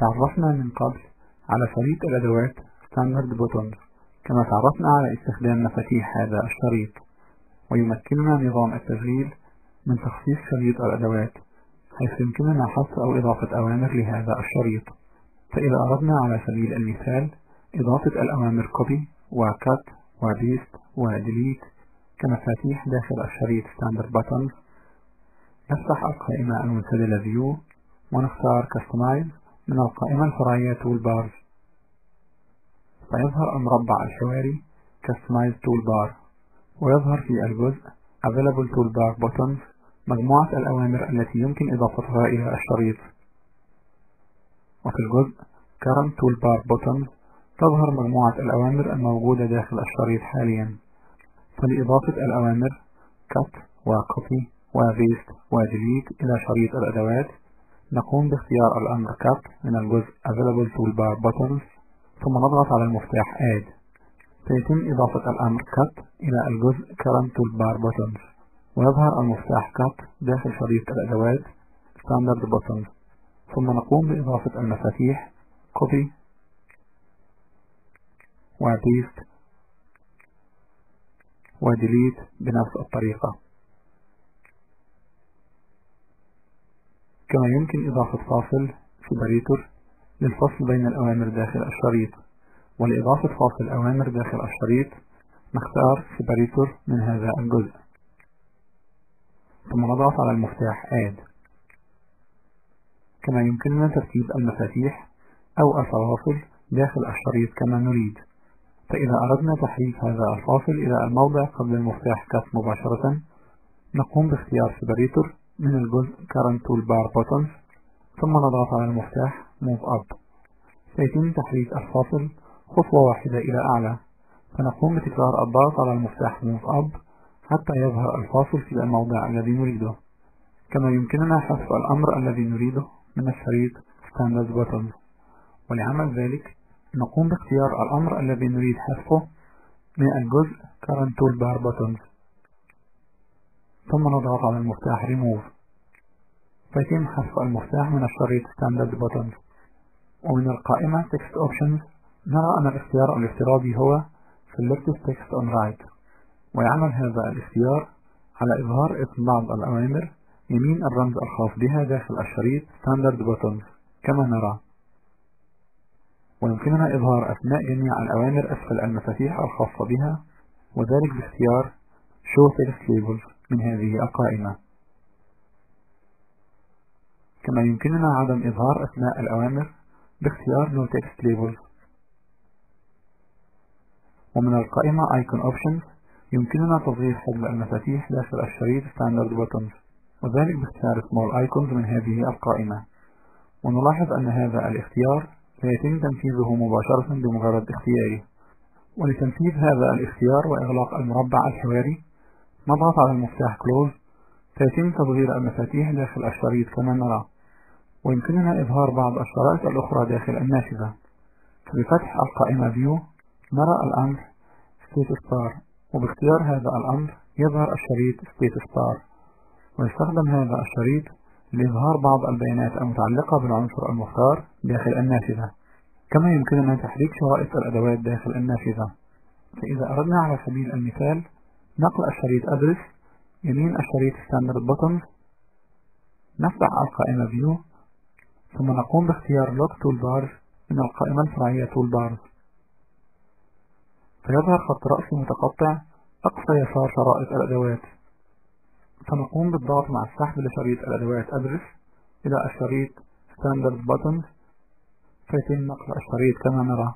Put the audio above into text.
تعرفنا من قبل على شريط الأدوات Standard Buttons كما تعرفنا على استخدام مفاتيح هذا الشريط. ويمكننا نظام التشغيل من تخصيص شريط الأدوات حيث يمكننا حذف أو إضافة أوامر لهذا الشريط. فإذا أردنا على سبيل المثال إضافة الأوامر copy وcut وبيست وdelete كمفاتيح داخل الشريط Standard Buttons نفتح القائمة المنسدلة View ونختار Customize من القائمة الفرعية Toolbars فيظهر المربع الحواري Customize Toolbar. ويظهر في الجزء Available Toolbar Buttons مجموعة الأوامر التي يمكن إضافتها إلى الشريط. وفي الجزء Current Toolbar Buttons تظهر مجموعة الأوامر الموجودة داخل الشريط حاليا. فلإضافة الأوامر Cut وCopy وبيست وdelete إلى شريط الأدوات نقوم باختيار الأمر Cut من الجزء Available Toolbar Buttons ثم نضغط على المفتاح Add. سيتم إضافة الأمر Cut إلى الجزء Current Toolbar Buttons. ويظهر المفتاح Cut داخل شريط الأدوات Standard Buttons. ثم نقوم بإضافة المفاتيح Copy و paste و delete بنفس الطريقة. كما يمكن إضافة فاصل separator للفصل بين الأوامر داخل الشريط. ولإضافة فاصل أوامر داخل الشريط نختار separator من هذا الجزء. ثم نضغط على المفتاح Add. كما يمكننا ترتيب المفاتيح أو الفواصل داخل الشريط كما نريد. فإذا أردنا تحريك هذا الفاصل إلى الموضع قبل المفتاح cut مباشرة نقوم باختيار separator من الجزء Current Toolbar Buttons ثم نضغط على المفتاح Move Up. سيتم تحريك الفاصل خطوة واحدة إلى أعلى. فنقوم بتكرار الضغط على المفتاح Move Up حتى يظهر الفاصل في الموضع الذي نريده. كما يمكننا حذف الأمر الذي نريده من الشريط Standard Buttons ولعمل ذلك نقوم باختيار الأمر الذي نريد حذفه من الجزء Current Toolbar Buttons ثم نضغط على المفتاح Remove. فيتم حذف المفتاح من الشريط Standard Buttons ومن القائمة Text Options نرى أن الاختيار الافتراضي هو Selected Text on Right. ويعمل هذا الاختيار على إظهار اسم بعض الأوامر يمين الرمز الخاص بها داخل الشريط Standard Buttons كما نرى. ويمكننا إظهار أسماء جميع الأوامر أسفل المفاتيح الخاصة بها وذلك باختيار Show Text Labels من هذه القائمة كما يمكننا عدم إظهار أسماء الأوامر باختيار No Text Labels. ومن القائمة Icon Options يمكننا تظهير حجم المفاتيح داخل الشريط Standard Buttons وذلك باختيار Small Icons من هذه القائمة. ونلاحظ أن هذا الاختيار سيتم تنفيذه مباشرة بمجرد اختياره ولتنفيذ هذا الاختيار وإغلاق المربع الحواري نضغط على المفتاح Close سيتم تصغير المفاتيح داخل الشريط كما نرى. ويمكننا إظهار بعض الشرائط الأخرى داخل النافذة فبفتح القائمة View نرى الأمر Status Bar وباختيار هذا الأمر يظهر الشريط Status Bar ويستخدم هذا الشريط لإظهار بعض البيانات المتعلقة بالعنصر المختار داخل النافذة كما يمكننا تحريك شرائط الأدوات داخل النافذة فإذا أردنا على سبيل المثال نقل الشريط أدرس يمين الشريط Standard Buttons نفتح القائمة View ثم نقوم باختيار Lock Toolbars من القائمة الفرعية Toolbars فيظهر خط رأسي متقطع أقصى يسار شرائط الأدوات. فنقوم بالضغط مع السحب لشريط الأدوات أدرس إلى الشريط Standard Buttons فيتم نقل الشريط كما نرى.